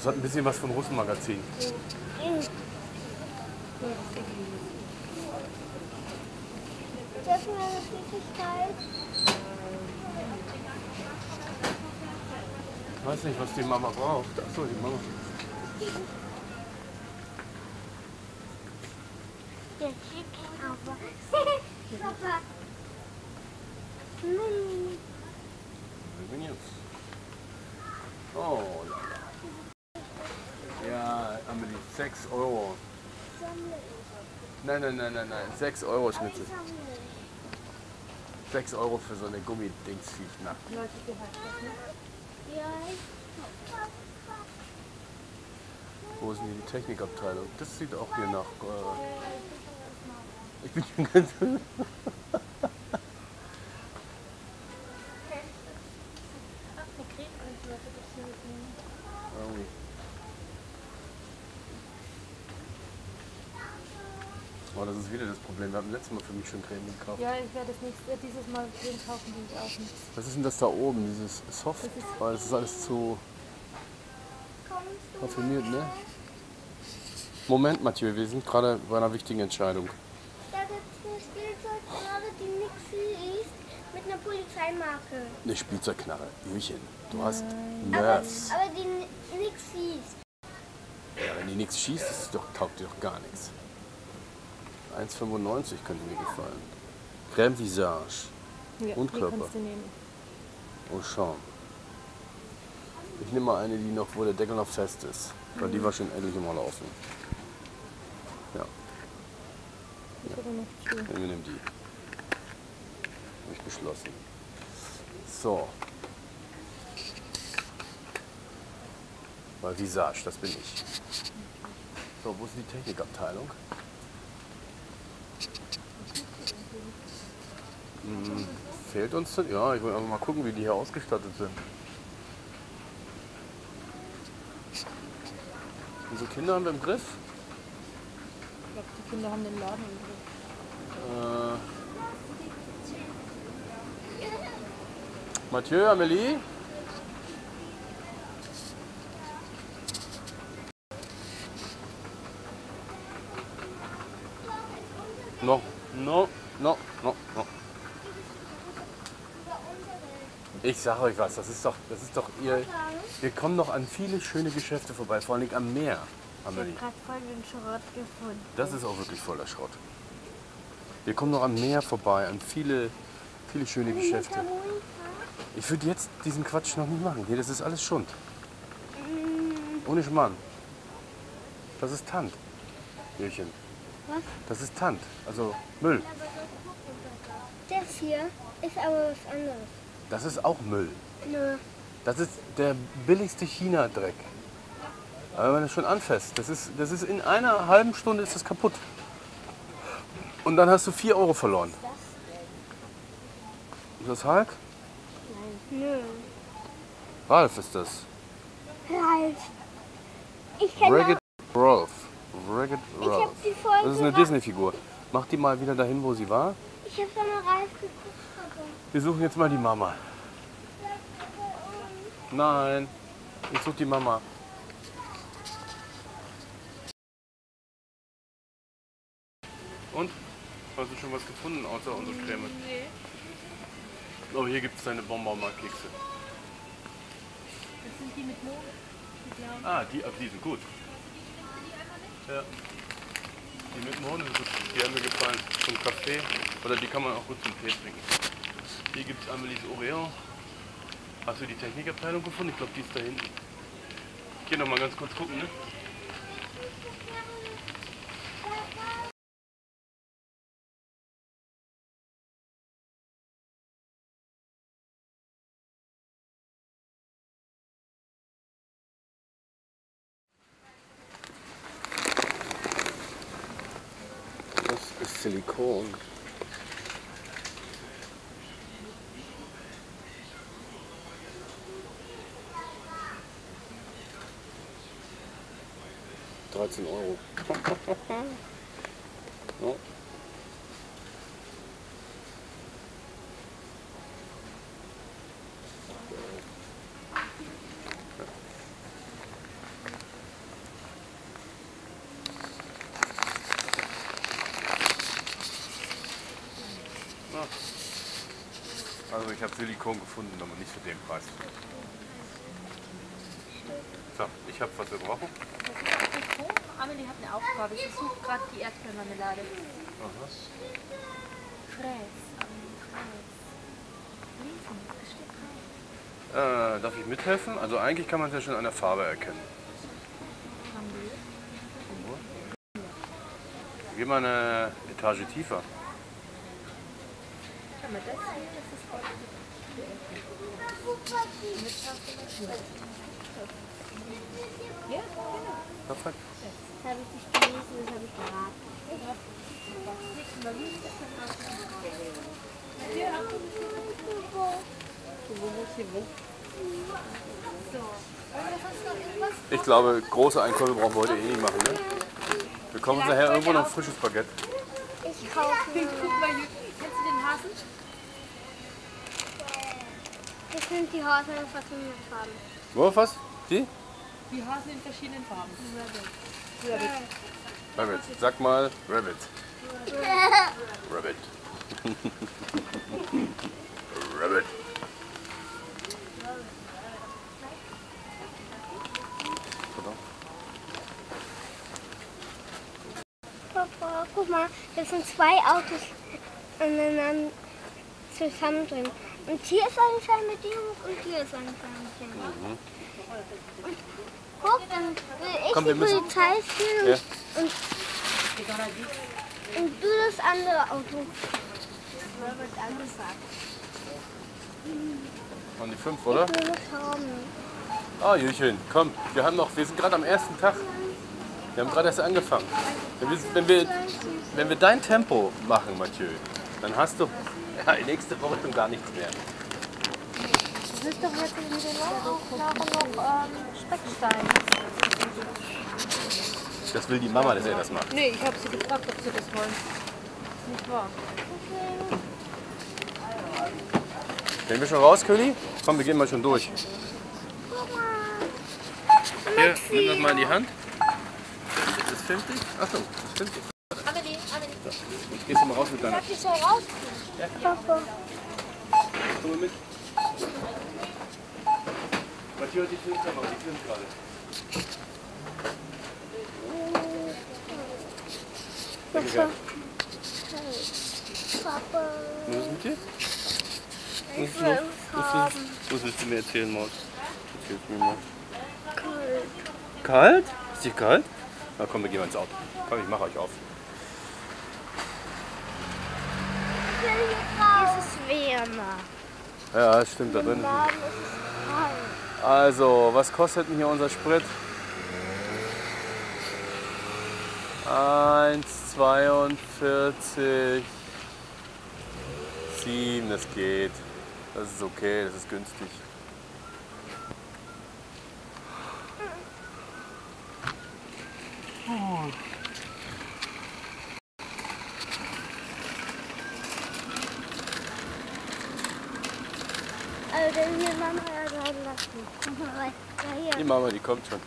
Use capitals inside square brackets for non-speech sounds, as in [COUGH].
Das hat ein bisschen was von Russenmagazin. Dürfen wir? Ich weiß nicht, was die Mama braucht. Achso, die Mama. Ja, schick aber. [LAUGHS] Papa. Hm. Bin jetzt. Oh, la, la. Ja, Amelie, 6 Euro. Nein, nein, nein, nein, nein. 6 Euro. Schnitzel. Sammle ich. 6 Euro für so eine Gummidingsviech. Na, wo ist denn die Technikabteilung? Das sieht auch hier nach. Äh, ich bin hier ganz. Oh, das ist wieder das Problem. Wir haben letztes Mal für mich schon Creme gekauft. Ja, ich werde das nächste, dieses Mal den kaufen, die ich auch nicht. Was ist denn das da oben? Dieses Soft? Das ist- Weil das ist alles zu parfümiert, ne? Moment, Mathieu, wir sind gerade bei einer wichtigen Entscheidung. Da gibt es eine Spielzeugknarre, die nix ist, mit einer Polizeimarke. Eine Spielzeugknarre. Jürchen, du hast Aber, Nerves. aber die n- nix hieß. Ja, wenn die nichts schießt, ist es doch, taugt dir doch gar nichts. 1,95 könnte mir gefallen. Creme Visage. Ja, Und Körper. Oh, Champ. Ich nehme mal eine, die noch, wo der Deckel noch fest ist. Weil die war schon endlich mal laufen. Ja, Ich habe noch wir nehmen die. Habe ich beschlossen. So. Mal Visage, das bin ich. So, wo ist die Technikabteilung? Fehlt uns das? Ja, ich will einfach mal gucken, wie die hier ausgestattet sind. Unsere Kinder haben wir im Griff. Ich glaube, die Kinder haben den Laden im Griff. Äh, Mathieu, no, no, no, no. Ich sag euch was, das ist doch, das ist doch ihr. Wir kommen noch an viele schöne Geschäfte vorbei, vor allem am Meer, Ich habe gerade voll den Schrott gefunden. Das ist auch wirklich voller Schrott. Wir kommen noch am Meer vorbei, an viele, viele schöne Geschäfte. Ich würde jetzt diesen Quatsch noch nicht machen. Hier, das ist alles Schund. Ohne Schmarrn. Das ist Tant. Jürchen. Was? Das ist Tant. Also Müll. Das hier ist aber was anderes. Das ist auch Müll. Nö. Das ist der billigste China-Dreck. Aber wenn man das schon anfasst, das ist, das ist in einer halben Stunde ist das kaputt. Und dann hast du 4 Euro verloren. Ist das Hulk? Nö. Ralf ist das. Ralf. Ich kenne Ragged Ralph. Ragged Ralph. Das ist eine Disney-Figur. Mach die mal wieder dahin, wo sie war. Ich habe schon mal Ralf geguckt. Wir suchen jetzt mal die Mama. Nein, ich suche die Mama. Und? Hast du schon was gefunden außer unsere Creme? Nee. Oh, hier gibt es deine Bonbon-Kekse. Das sind die mit blauen. Ah, die, die sind gut. Ja. Die mit gut. Die haben mir gefallen. Zum Kaffee. Oder die kann man auch gut zum Tee trinken. Hier gibt es Amelies Oreo. Hast du die Technikabteilung gefunden? Ich glaube, die ist da hinten. Geh noch mal ganz kurz gucken, ne? Das ist Silikon. Dreizehn Euro. Ich habe Silikon gefunden, aber nicht für den Preis. So, ich habe was wir brauchen. Amelie hat eine Aufgabe. Sie sucht gerade die Erdbeermarmelade. Aha. Fräs. Amelie, Fräs. Lesen, es steht drauf. Äh, darf ich mithelfen? Also eigentlich kann man es ja schon an der Farbe erkennen. Geh mal eine Etage tiefer. Mal, das hier, das ist Ja, genau. Perfekt. Das habe ich nicht gelesen, das habe ich geraten. Ich glaube, große Einkäufe brauchen wir heute eh nicht machen. Ne? Wir kommen nachher irgendwo noch frisches Baguette. Ich kaufe. Guck mal, Jürgen, kennst du den Hasen? Das sind die Hasen in verschiedenen Farben. Wo, was? Die? Die Hasen in verschiedenen Farben. Rabbit. Sag mal Rabbit. [LAUGHS] Rabbit. [LAUGHS] Rabbit. Papa, guck mal, das sind zwei Autos aneinander zusammen drin. Und hier ist eine Fernbedienung und hier ist eine Fernbedienung. Und guck, dann will ich Komm, die Polizei spielen Ja. und, und du das andere Auto. Waren die fünf, oder? Ich will das haben. Ah, Jürchen, komm, wir haben noch, wir sind gerade am ersten Tag. Wir haben gerade erst angefangen. Wenn wir, wenn wir, wenn wir dein Tempo machen, Mathieu, dann hast du ja, nächste Woche schon gar nichts mehr. Das ist doch jetzt in die Neuauflage noch ähm, Speckstein. Das will die Mama, dass er das macht. Nee, ich habe sie gefragt, ob sie das wollen. Nicht wahr. Okay. Sind wir schon raus, König? Komm, wir gehen mal schon durch. Hier, nimm das mal in die Hand. Das ist 50. Achtung, das ist 50. Gehst du mal raus mit deiner. Ich so raus? Papa. Komm mal mit. Mathieu, die filmt aber, die filmt gerade. Papa. Papa. Was ist mit dir? Ich will es haben. Was willst du mir erzählen, Maus? Erzähl's mir mal. Kalt. Kalt? Ist dir kalt? Na komm, wir gehen mal ins Auto. Komm, ich mach euch auf. Hier ist es wärmer. Ja, das stimmt da drin. Also, was kostet denn hier unser Sprit? 1,42. 7, das geht. Das ist okay, das ist günstig. Also, dann hier Mama sagen lassen. [LAUGHS] Ja, hier. Die Mama, die kommt schon.